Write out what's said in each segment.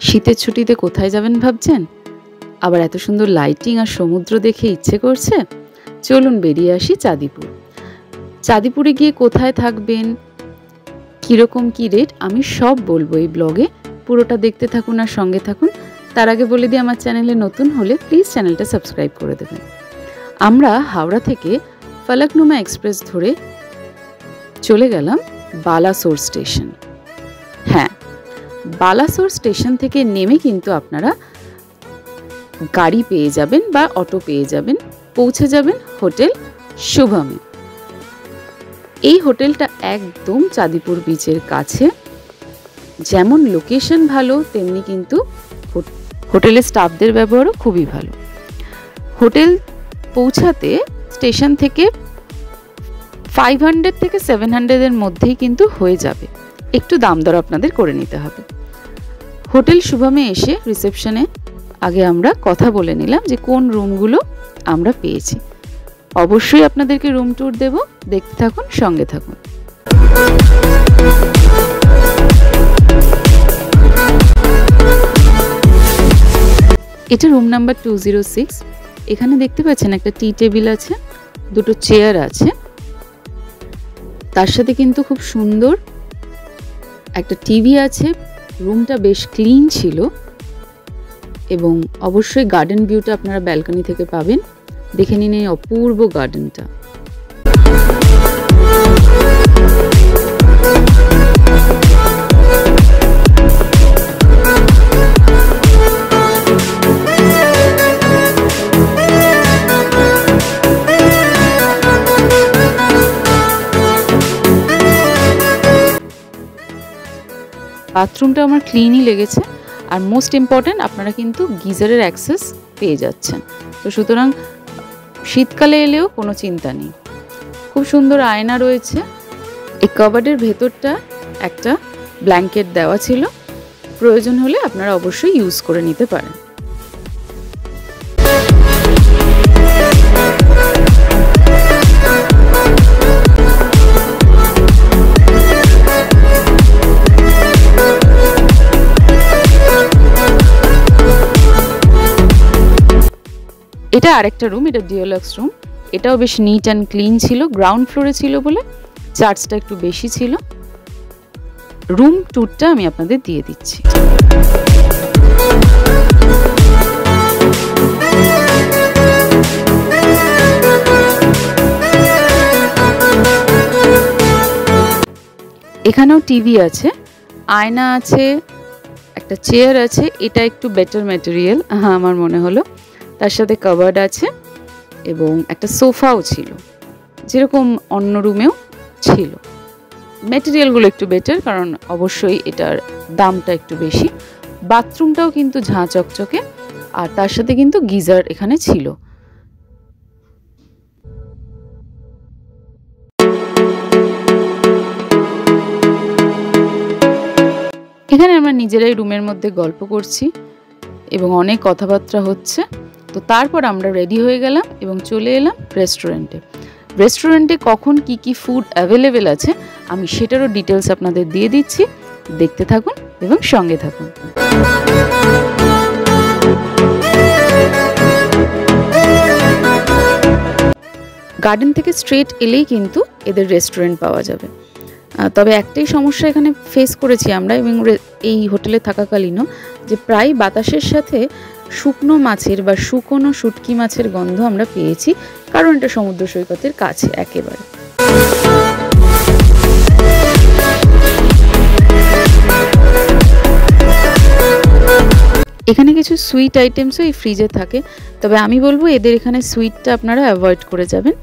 শীতের ছুটিতে কোথায় যাবেন ভাবছেন? আবার এত সুন্দর লাইটিং আর সমুদ্র দেখে ইচ্ছে করছে? চলুন বেরিয়ে আসি চাঁদিপুর। চাঁদিপুরে গিয়ে কোথায় থাকবেন? কীরকম কী রেট আমি সব বলব এই ব্লগে পুরোটা দেখতে থাকুন আর সঙ্গে থাকুন। তার আগে বলে দিই, আমার চ্যানেলে নতুন হলে প্লিজ চ্যানেলটা সাবস্ক্রাইব করে দেবেন। আমরা হাওড়া থেকে ফলকনুমা এক্সপ্রেস ধরে চলে গেলাম বালাসোর স্টেশন। হ্যাঁ বালাসোর স্টেশন থেকে নেমে কিন্তু আপনারা গাড়ি পেয়ে যাবেন বা অটো পেয়ে যাবেন, পৌঁছে যাবেন হোটেল শুভমে। এই হোটেলটা একদম চাঁদিপুর বিচের কাছে। যেমন লোকেশন ভালো, তেমনি কিন্তু হোটেলের স্টাফদের ব্যবহারও খুবই ভালো। হোটেল পৌঁছাতে স্টেশন থেকে ফাইভ হান্ড্রেড থেকে সেভেন হান্ড্রেডের মধ্যেই কিন্তু হয়ে যাবে। একটু দাম দর আপনাদের করে নিতে হবে। হোটেল শুভমে এসে রিসেপশনে আগে আমরা কথা বলে নিলাম যে কোন রুমগুলো আমরা পেয়েছি। অবশ্যই আপনাদেরকে রুম ট্যুর দেব। দেখতে থাকুন, সঙ্গে থাকুন। এটা room number two zero six এখানে দেখতে পাচ্ছেন একটা টি টেবিল আছে, দুটো চেয়ার আছে। তার সাথে কিন্তু খুব সুন্দর একটা টিভি আছে। রুমটা বেশ ক্লিন ছিল। এবং অবশ্যই গার্ডেন ভিউটা আপনারা ব্যালকনি থেকে পাবেন। দেখে নিন এই অপূর্ব গার্ডেনটা বাথরুমটা আমার ক্লিনই লেগেছে। আর মোস্ট ইম্পর্ট্যান্ট আপনারা কিন্তু গিজারের অ্যাক্সেস পেয়ে যাচ্ছেন। তো সুতরাং শীতকালে এলেও কোনো চিন্তা নেই। খুব সুন্দর আয়না রয়েছে। এই কাবার্ডের ভেতরটা একটা ব্ল্যাঙ্কেট দেওয়া ছিল। প্রয়োজন হলে আপনারা অবশ্যই ইউজ করে নিতে পারেন। এটা আরেকটা রুম এটা ডিওলক্স রুম এটাও বেশ নিট অ্যান্ড ক্লিন ছিল গ্রাউন্ড ফ্লোরে ছিল বলে চার্জটা একটু বেশি ছিল। রুম ট্যুরটা আমি আপনাদের দিয়ে দিচ্ছি। এখানেও টিভি আছে, আয়না আছে, একটা চেয়ার আছে, এটা একটু বেটার ম্যাটেরিয়াল হ্যাঁ আমার মনে হলো। তার সাথে কাভার্ড আছে এবং একটা সোফাও ছিল, যেরকম অন্য রুমেও ছিল। ম্যাটেরিয়ালগুলো একটু বেটার কারণ অবশ্যই এটার দামটা একটু বেশি। বাথরুমটাও কিন্তু ঝাঁ চকচকে, আর তার সাথে কিন্তু গিজার এখানে ছিল। এখানে আমরা নিজেরাই রুমের মধ্যে গল্প করছি এবং অনেক কথাবার্তা হচ্ছে। তো তারপর আমরা রেডি হয়ে গেলাম এবং চলে এলাম রেস্টুরেন্টে রেস্টুরেন্টে কখন কি কি ফুড অ্যাভেলেবেল আছে, আমি সেটারও ডিটেলস আপনাদের দিয়ে দিচ্ছি। দেখতে থাকুন এবং সঙ্গে থাকুন। গার্ডেন থেকে স্ট্রেট এলেই কিন্তু এদের রেস্টুরেন্ট পাওয়া যাবে। তবে একটাই সমস্যা এখানে ফেস করেছি আমরা এবং এই হোটেলে থাকাকালীনও যে প্রায় বাতাসের সাথে শুকনো মাছের বা শুকনো শুটকি মাছের গন্ধ আমরা পেয়েছি। কারণ এটা সমুদ্র সৈকতের কাছে একেবারে। এখানে কিছু সুইট আইটেমসও এই ফ্রিজে থাকে। তবে আমি বলব এদের এখানে সুইটটা আপনারা অ্যাভয়েড করে যাবেন।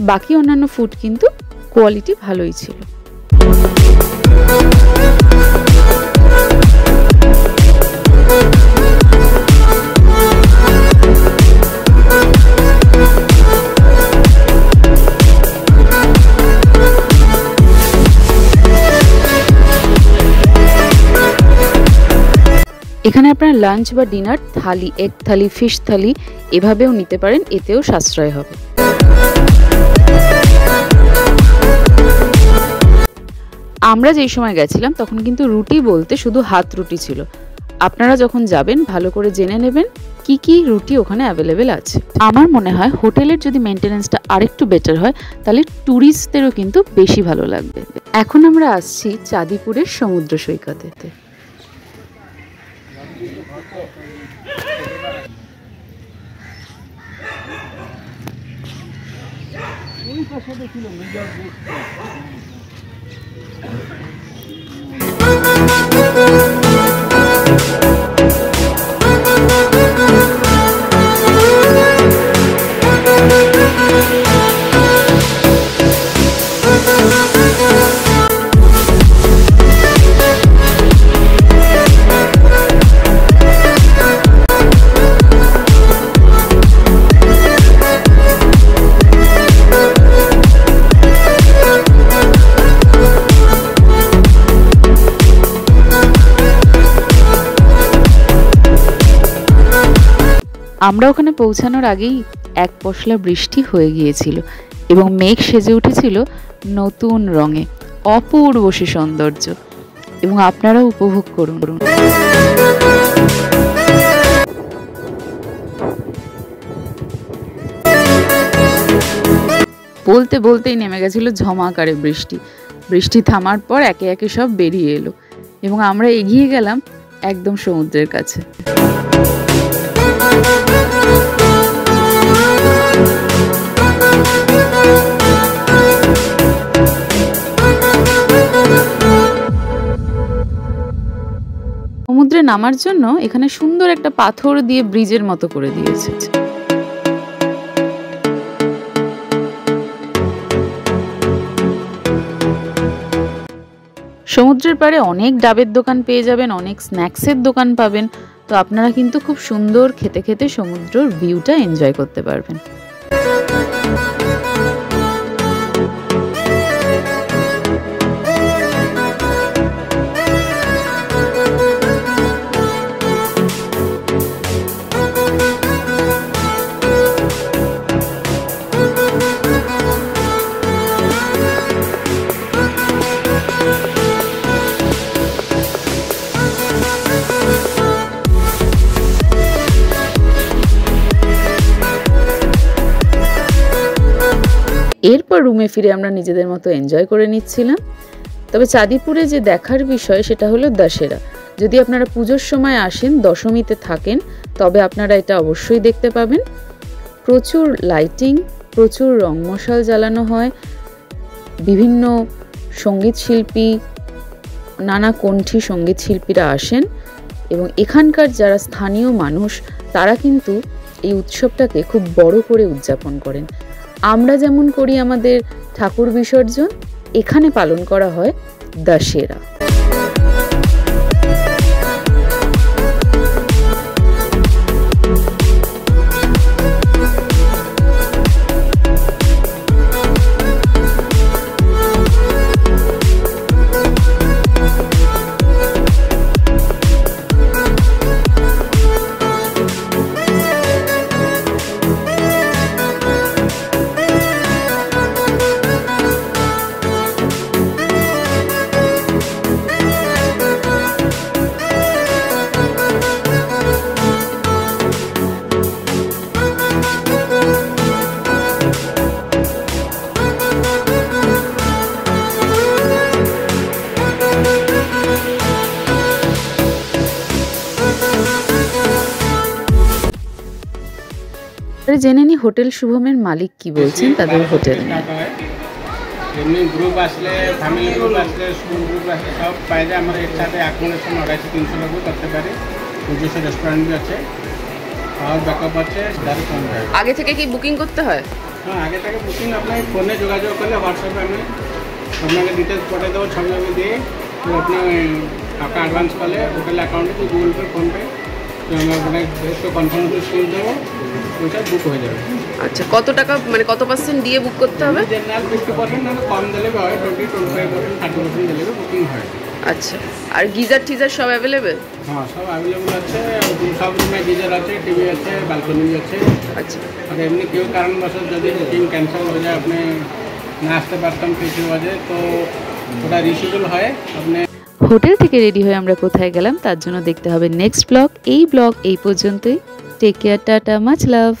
বাকি অন্যান্য ফুড কিন্তু কোয়ালিটি ভালোই ছিল। এখানে আপনারা লাঞ্চ বা dinner thali egg thali fish thali এভাবেও নিতে পারেন, এতেও সাশ্রয় হবে। আমরা যেই সময় গেছিলাম, তখন কিন্তু রুটি বলতে শুধু হাত রুটি ছিল। আপনারা যখন যাবেন, ভালো করে জেনে নেবেন কি কি রুটি ওখানে অ্যাভেলেবেল আছে। আমার মনে হয় হোটেলের যদি মেনটেনেন্সটা আরেকটু বেটার হয়, তাহলে ট্যুরিস্টদেরও কিন্তু বেশি ভালো লাগবে। এখন আমরা আসছি চাঁদিপুরের সমুদ্র সৈকতে আমরা ওখানে পৌঁছানোর আগেই এক পশলা বৃষ্টি হয়ে গিয়েছিল এবং মেঘ সেজে উঠেছিল নতুন রঙে, অপূর্ব সে সৌন্দর্য। এবং আপনারাও উপভোগ করুন। বলতে বলতেই নেমে গেছিল ঝমাকারে বৃষ্টি। বৃষ্টি থামার পর একে একে সব বেরিয়ে এলো এবং আমরা এগিয়ে গেলাম একদম সমুদ্রের কাছে। সমুদ্রে নামার জন্য এখানে সুন্দর একটা পাথর দিয়ে ব্রিজের মতো করে দিয়েছে। সমুদ্রের পাড়ে অনেক ডাবের দোকান পেয়ে যাবেন, অনেক স্ন্যাক্সের দোকান পাবেন। তো আপনারা কিন্তু খুব সুন্দর খেতে খেতে সমুদ্রর ভিউটা এনজয় করতে পারবেন। এরপর রুমে ফিরে আমরা নিজেদের মতো এনজয় করে নিচ্ছিলাম। তবে চাঁদিপুরে যে দেখার বিষয়, সেটা হলো দশেরা। যদি আপনারা পুজোর সময় আসেন, দশমীতে থাকেন, তবে আপনারা এটা অবশ্যই দেখতে পাবেন। প্রচুর লাইটিং প্রচুর রং মশাল জ্বালানো হয়। বিভিন্ন সংগীত শিল্পী, নানা কণ্ঠী সংগীত শিল্পীরা আসেন এবং এখানকার যারা স্থানীয় মানুষ, তারা কিন্তু এই উৎসবটাকে খুব বড় করে উদযাপন করেন। আমরা যেমন করি আমাদের ঠাকুর বিসর্জন এখানে পালন করা হয় দশেরা। এবারে জেনে নি হোটেল শুভমের মালিক কি বলছেন তাদের হোটেল এমনি গ্রুপ আসলে ফ্যামিলি গ্রুপ আসলে স্কুল গ্রুপ আসলে সব পাই যায় আমরা একসাথে অ্যাকোমোডেশন আড়াইশো তিনশো লোকও করতে পারি। নিজস্ব রেস্টুরেন্ট আছে পাওয়ার ব্যাকআপ আছে কম আগে থেকে কি বুকিং করতে হয়? হ্যাঁ আগে থেকে বুকিং আপনার ফোনে যোগাযোগ করলে হোয়াটসঅ্যাপে আমি আপনাকে ডিটেলস পাঠিয়ে দেবো ছবি দিয়ে। আপনি টাকা অ্যাডভান্স করলে হোটেল অ্যাকাউন্টে কি গুগল পে ফোনপে তো আমি আপনাকে একটু কনফার্মেশন দেবো। ওইটা বুক হয়ে যাবে। আচ্ছা কত টাকা মানে কত পার্সেন্ট দিয়ে বুক করতে হবে? জেনারেল ফিফটি পার্সেন্ট না কম দিলে হয় twenty twenty five percent thirty percent দিলে বুকিং হয়। আচ্ছা আর গিজার টিজার সব অ্যাভেলেবেল হ্যাঁ সব অ্যাভেলেবল আছে। সব রুমে গিজার আছে টিভি আছে ব্যালকনি আছে। আচ্ছা। আর এমনি কেউ কারণবশত যদি বুকিং ক্যান্সেল হয়ে যায় আপনি না আসতে পারতাম কিছু বাজে তো ওটা রিসিবল হয়। আপনি হোটেল থেকে রেডি হয়ে আমরা কোথায় গেলাম তার জন্য দেখতে হবে নেক্সট ব্লগ। এই ব্লগ এই পর্যন্তই। টেক কেয়ার টাটা মাছ লাভ